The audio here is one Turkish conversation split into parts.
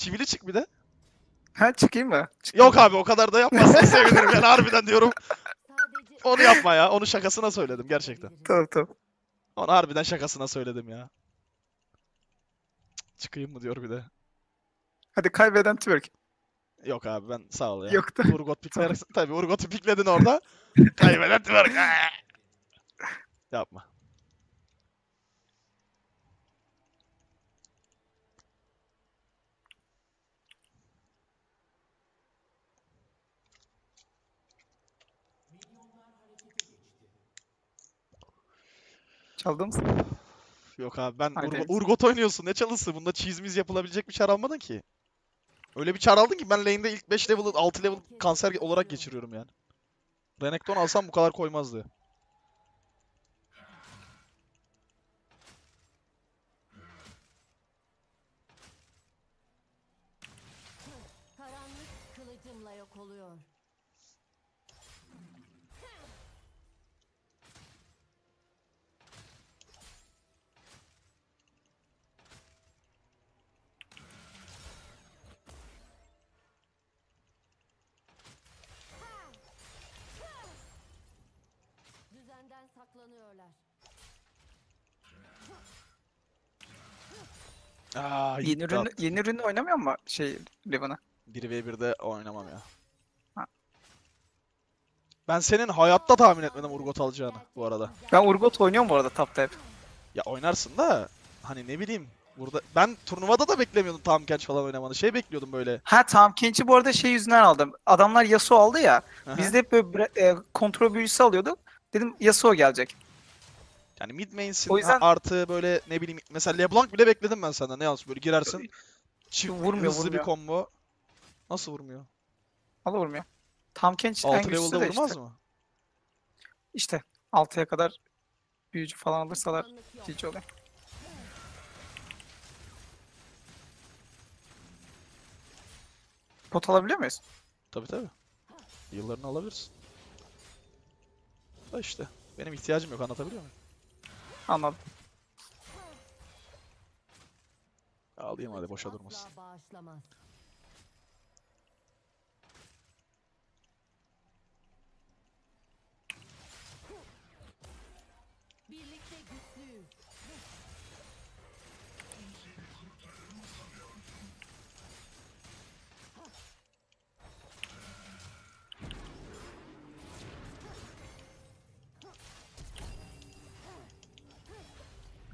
Çivili çık bir de. Ha çıkayım mı? Çıkayım Yok mı? abi o kadar da yapmazsan sevinirim yani harbiden diyorum. Onu yapma ya. Onu şakasına söyledim gerçekten. Tamam tamam. Onu harbiden şakasına söyledim ya. Çıkayım mı diyor bir de. Hadi kaybeden Türk. Yok abi ben sağ ol ya. Yok da- Urgot piklersin. Tabii Urgot'u pikledin orada. Kaybeden twerk. Yapma. Çaldın mı? Yok abi ben Haydi. Urgo- Urgot oynuyorsun. Ne çalısı? Bunda cheese'miz yapılabilecek bir çar almadın ki. Öyle bir çar aldın ki ben lane'de ilk 5 level 6 level kanser olarak geçiriyorum yani. Renekton alsam bu kadar koymazdı. karanlık kılıcımla yok oluyor. Saklanıyorlar. Aa, Yeni at. yeni ürünü oynamıyor mu şey Levan'a? 1v1'de oynamam ya. Ha. Ben senin hayatta tahmin etmedim Urgot alacağını bu arada. Ben Urgot oynuyorum bu arada tapta hep. Ya oynarsın da hani ne bileyim burada ben turnuvada da beklemiyordum tam Kench falan oynamanı. Şey bekliyordum böyle. Ha tamam Kench'i bu arada şey yüzünden aldım. Adamlar Yasuo aldı ya. Aha. Biz de hep böyle bre- e, kontrol büyüsü alıyorduk. Dedim Yasuo gelecek. Yani mid main'sin O yüzden- artı böyle ne bileyim mesela LeBlanc bile bekledim ben senden. Ne yansın böyle girersin. Çift Vurmuyor, hızlı bir vurmuyor. combo. Nasıl vurmuyor? Allah vurmuyor. Tam Kench en 6 güçlüsü level'da de vurmaz işte. mı? İşte 6'ya kadar büyücü falan alırsalar hiç oluyor. Pot alabiliyor muyuz? Tabii tabii. Yıllarını alabilirsin. Da işte. Benim ihtiyacım yok anlatabiliyor muyum? Anladım. Alayım hadi boşa durmasın.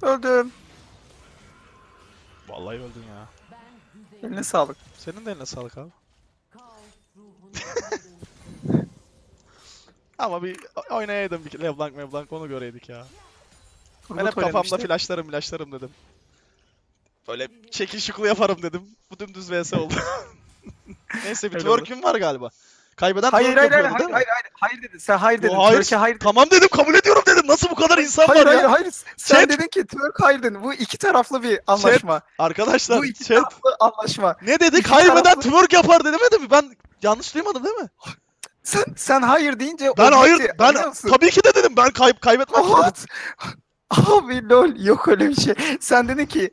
Öldüm. Vallahi öldün ya. Ben. Eline sağlık. Senin de eline sağlık abi. Ama bir oynayaydım bir LeBlanc Meblanc onu göreydik ya. Ben Urgot hep kafamda oynamıştı. flashlarım flashlarım dedim. Böyle çekil şuklu yaparım dedim. Bu dümdüz vs oldu. Neyse bir twerk'üm var galiba. Kaybeden Hayır hayır hayır hayır değil hayır mi? hayır hayır dedin. Sen hayır dedin. hayır. Türkiye hayır. Tamam dedim kabul ediyorum dedim. Nasıl bu kadar insan Hayır var hayır ya? hayır. Sen Chat. dedin ki Türk hayır dedin. Bu iki taraflı bir anlaşma. Arkadaşlar Bu iki chat taraflı anlaşma. ne dedi? iki Kaybeden taraflı- twerk yapar dedi demedi mi? Ben yanlış duymadım değil mi? Sen sen hayır deyince Ben hayır bitti, ben tabii ki de dedim. Ben kayıp dedim. What? Abi lol yok öyle bir şey. Sen dedin ki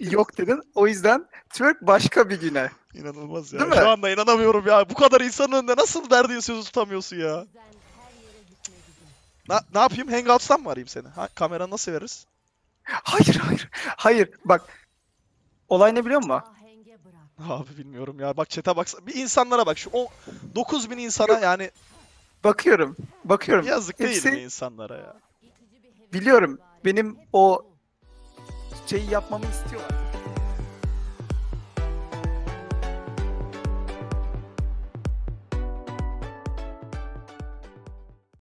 yok dedin. O yüzden Türk başka bir güne. İnanılmaz ya. Değil mi? Şu anda inanamıyorum ya. Bu kadar insanın önünde nasıl verdiğin sözü tutamıyorsun ya? Na, ne yapayım? Hangouts'tan mı arayayım seni? Ha, kamera nasıl veririz? Hayır hayır. Hayır bak. Olay ne biliyor musun? Abi bilmiyorum ya. Bak chat'e bak. Bir insanlara bak. Şu o 9000 insana Yok. yani Bakıyorum. Bakıyorum. yazık değil Hepsi- mi insanlara ya? Biliyorum. Benim o şeyi yapmamı istiyorlar.